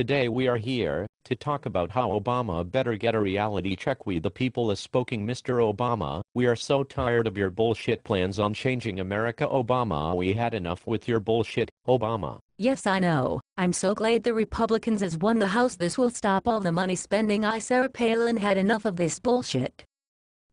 Today we are here to talk about how Obama better get a reality check. We the people is speaking Mr. Obama. We are so tired of your bullshit plans on changing America Obama. We had enough with your bullshit, Obama. Yes, I know. I'm so glad the Republicans has won the House. This will stop all the money spending. I, Sarah Palin, had enough of this bullshit.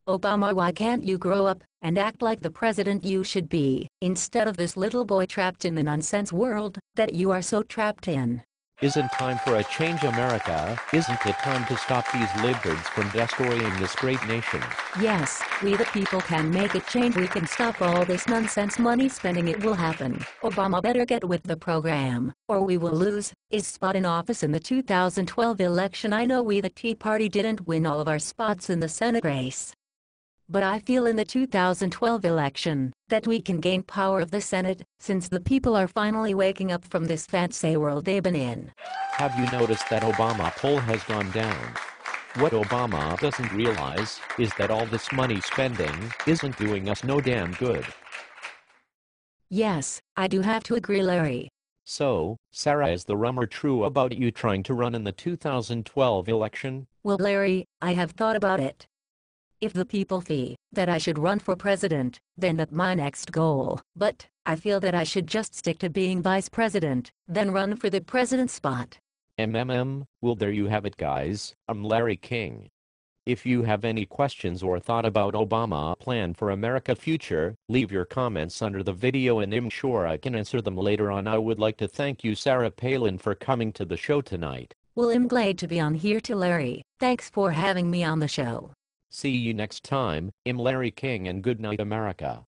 Obama, why can't you grow up and act like the president you should be, instead of this little boy trapped in the nonsense world that you are so trapped in? Isn't time for a change America? Isn't it time to stop these libtards from destroying this great nation? Yes, we the people can make a change. We can stop all this nonsense money spending. It will happen. Obama better get with the program, or we will lose his spot in office in the 2012 election. I know we the Tea Party didn't win all of our spots in the Senate race. But I feel in the 2012 election that we can gain power of the Senate since the people are finally waking up from this fancy world they've been in. Have you noticed that Obama poll has gone down? What Obama doesn't realize is that all this money spending isn't doing us no damn good. Yes, I do have to agree Larry. So, Sarah is the rumor true about you trying to run in the 2012 election? Well Larry, I have thought about it. If the people feel that I should run for president, then that's my next goal. But, I feel that I should just stick to being vice president, then run for the president spot. MMM, well there you have it guys, I'm Larry King. If you have any questions or thought about Obama plan for America future, leave your comments under the video and I'm sure I can answer them later on. I would like to thank you Sarah Palin for coming to the show tonight. Well I'm glad to be on here to Larry. Thanks for having me on the show. See you next time, I'm Larry King and good night America.